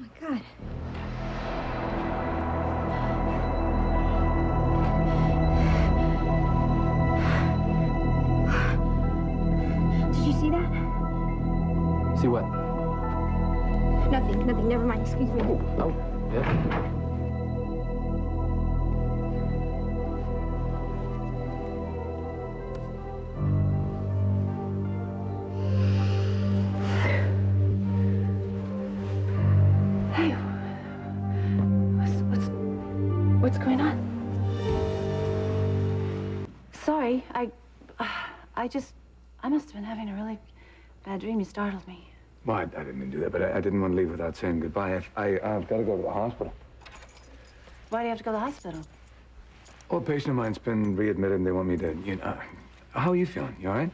Oh my god. Did you see that? See what? Nothing, nothing. Never mind. Excuse me. Oh, yeah. Going on? Sorry, I, I just, I must have been having a really bad dream. You startled me. Well, I, I didn't mean to do that, but I, I didn't want to leave without saying goodbye. I, I, I've got to go to the hospital. Why do you have to go to the hospital? Oh, a patient of mine's been readmitted, and they want me to, you know. How are you feeling? You all right?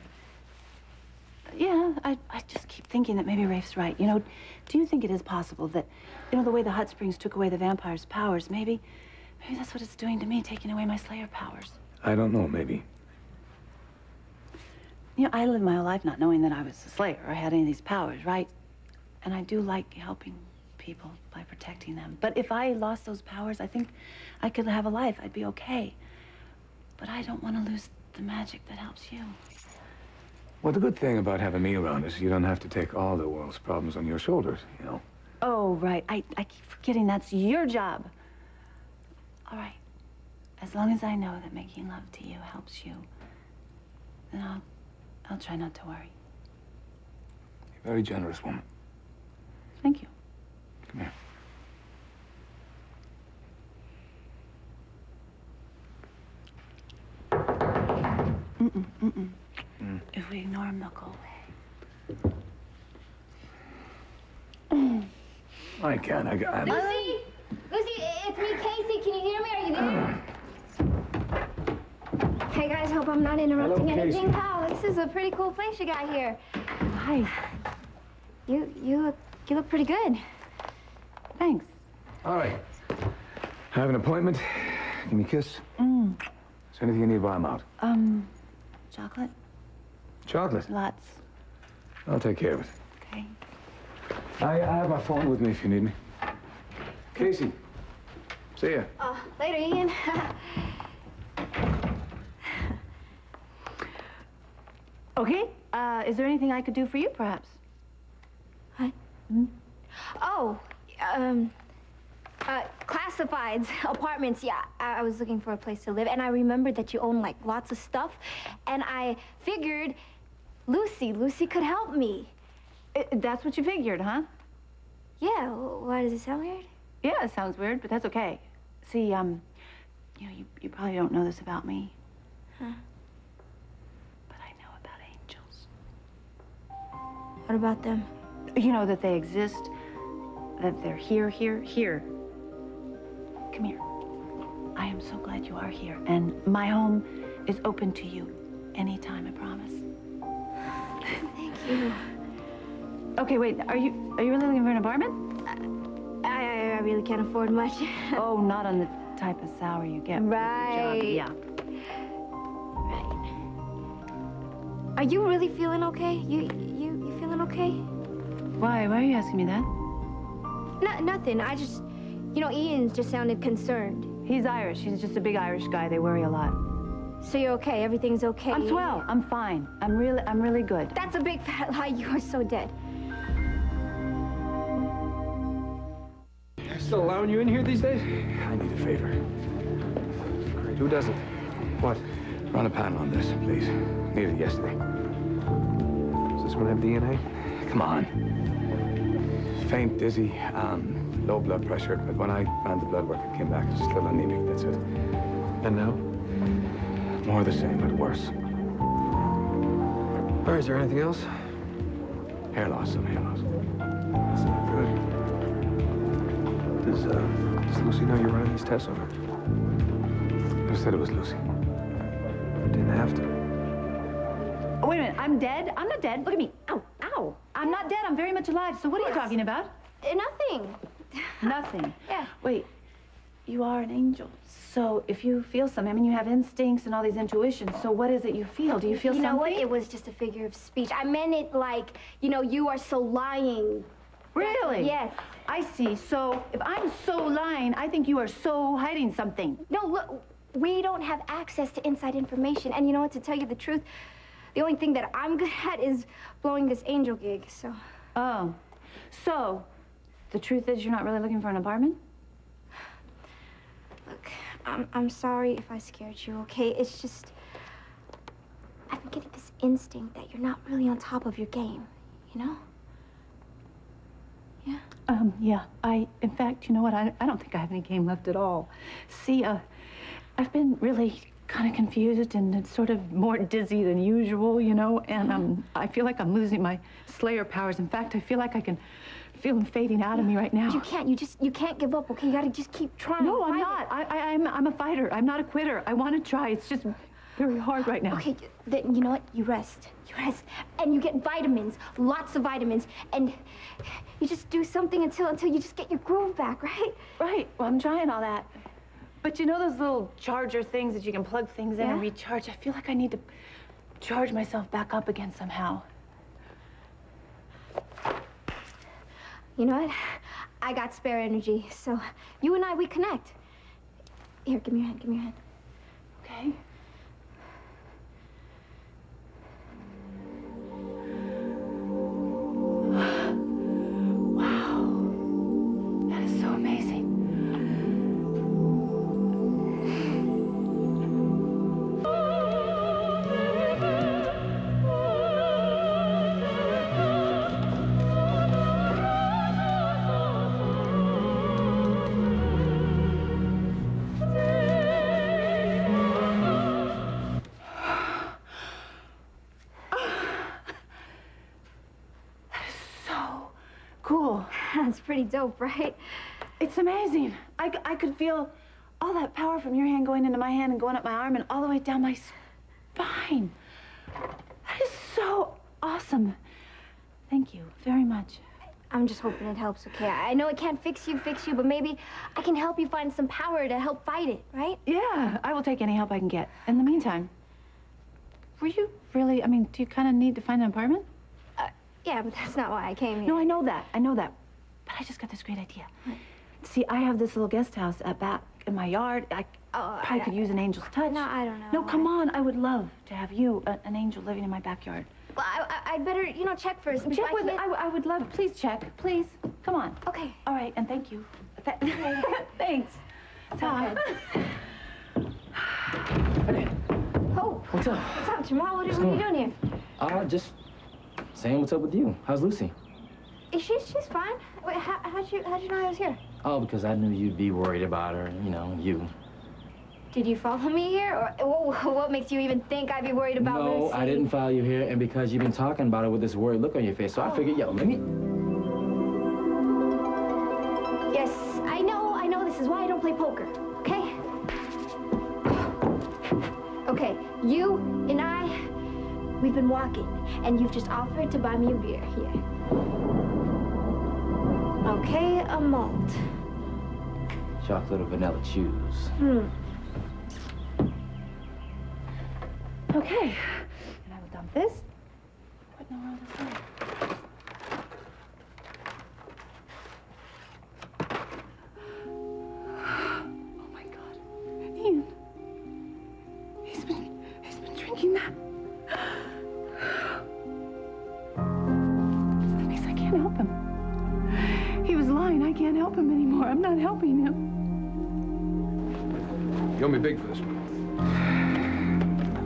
Yeah, I, I just keep thinking that maybe Rafe's right. You know, do you think it is possible that, you know, the way the hot springs took away the vampire's powers, maybe, maybe that's what it's doing to me, taking away my Slayer powers? I don't know, maybe. You know, I lived my whole life not knowing that I was a Slayer or had any of these powers, right? And I do like helping people by protecting them. But if I lost those powers, I think I could have a life. I'd be okay. But I don't want to lose the magic that helps you. Well, the good thing about having me around is you don't have to take all the world's problems on your shoulders, you know. Oh, right. I, I keep forgetting that's your job. All right. As long as I know that making love to you helps you, then I'll, I'll try not to worry. You're a very generous woman. Thank you. Come here. Mm-mm, mm-mm. Mm. If we ignore him, they'll go away. I can. I, I, Lucy! Lucy, it's me, Casey. Can you hear me? Are you I'm not interrupting Hello, anything. Casey. Wow, this is a pretty cool place you got here. Hi. You you look you look pretty good. Thanks. all right. I have an appointment. Give me a kiss. Mm. Is there anything you need while I'm out? Um, chocolate? Chocolate. Lots. I'll take care of it. Okay. I, I have my phone with me if you need me. Casey. See ya. Uh, later, Ian. Okay. Uh, is there anything I could do for you, perhaps? oh, um, uh, classifieds, apartments. Yeah, I, I was looking for a place to live, and I remembered that you own like lots of stuff, and I figured Lucy, Lucy could help me. Uh, that's what you figured, huh? Yeah. Why does it sound weird? Yeah, it sounds weird, but that's okay. See, um, you know, you, you probably don't know this about me. Huh. But I know about angels. What about them? You know that they exist, that they're here, here, here. Come here. I am so glad you are here, and my home is open to you anytime, I promise. Thank you. Okay, wait, are you are you really looking for an apartment? I, I, I really can't afford much. Oh, not on the type of salary you get. Right. Yeah. Right. Are you really feeling okay? You you you feeling okay? Why? Why are you asking me that? No, nothing. I just, you know, Ian just sounded concerned. He's Irish. He's just a big Irish guy. They worry a lot. So you're okay? Everything's okay? I'm swell. I'm fine. I'm really, I'm really good. That's a big fat lie. You are so dead. Still allowing you in here these days? I need a favor. Great. Who doesn't? What? Run a panel on this, please. Needed it yesterday. Does this one have DNA? Come on. Faint, dizzy, um, low blood pressure. But when I ran the blood work, it came back just a little anemic. That's it. And now? More the same, but worse. All right, is there anything else? Hair loss, some hair loss. That's not good. Does, uh, does Lucy know you're running these tests on her? Who said it was Lucy? I didn't have to. Oh, wait a minute. I'm dead. I'm not dead. Look at me. Ow, ow. I'm not dead. I'm very much alive. So what are you talking about? Uh, nothing. Nothing. Yeah. Wait. You are an angel. So if you feel something, I mean, you have instincts and all these intuitions. So what is it you feel? Do you feel you know something? what? It was just a figure of speech. I meant it like, you know, you are so lying Really? Yes. I see. So if I'm so lying, I think you are so hiding something. No, look, we don't have access to inside information. And you know what, to tell you the truth, the only thing that I'm good at is blowing this angel gig, so. Oh. So the truth is you're not really looking for an apartment? Look, I'm, I'm sorry if I scared you, okay? It's just. I've been getting this instinct that you're not really on top of your game, you know? Yeah? Um, yeah. I, in fact, you know what? I, I don't think I have any game left at all. See, uh, I've been really kind of confused and it's sort of more dizzy than usual, you know, and um, I feel like I'm losing my Slayer powers. In fact, I feel like I can feel them fading out of me right now. You can't, you just, you can't give up, okay? You gotta just keep trying. No, I'm not. I, I, I'm, I'm a fighter. I'm not a quitter. I want to try. It's just very hard right now. Okay, then you know what? You rest. You rest. And you get vitamins, lots of vitamins, and you just do something until until you just get your groove back, right? Right. Well, I'm trying all that. But you know those little charger things that you can plug things in and recharge? I feel like I need to charge myself back up again somehow. You know what? I got spare energy, so you and I we connect. Here, give me your hand. Give me your hand. Okay. That's pretty dope, right? It's amazing. I, I could feel all that power from your hand going into my hand and going up my arm and all the way down my spine. That is so awesome. Thank you very much. I'm just hoping it helps, okay? I know it can't fix you, fix you, but maybe I can help you find some power to help fight it, right? Yeah, I will take any help I can get. In the meantime, were you really, I mean, do you kind of need to find an apartment? Uh, Yeah, but that's not why I came here. No, I know that. I know that. But I just got this great idea. See, I have this little guest house at back in my yard. I Oh, probably I- could use an angel's touch. No, I don't know. No, come on. I would love to have you, a, an angel, living in my backyard. Well, I, I, I'd better, you know, check first. before Check I with. commit. I, w- I would love. Please check. Please. Come on. Okay. All right, and thank you. Th- Thanks. Todd. Oh, What's up? what's up, Jamal? What, are- what are you doing here? Uh, just saying what's up with you. How's Lucy? Is she, she's fine. Wait, how, how'd you, how'd you know I was here? Oh, because I knew you'd be worried about her, you know, you. Did you follow me here, or what, what makes you even think I'd be worried about no, Lucy? I didn't follow you here, and because you've been talking about it with this worried look on your face, so I figured, yo, let me. Yes, I know, I know. This is why I don't play poker. Okay. Okay, you and I, we've been walking, and you've just offered to buy me a beer here. Okay, a malt. Chocolate or vanilla, choose. Hmm. Okay. And I will dump this. What in the world is that? Oh my God. Ian. He's been, he's been drinking that. That means I can't help him. Help him anymore. I'm not helping him. You owe me big for this one.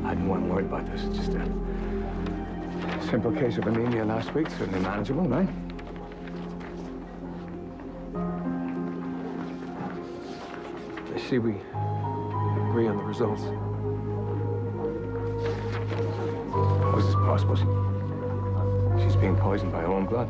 I didn't want to worry about this. It's just a simple case of anemia last week. Certainly manageable, right? I see we agree on the results. How is this possible? She's being poisoned by her own blood.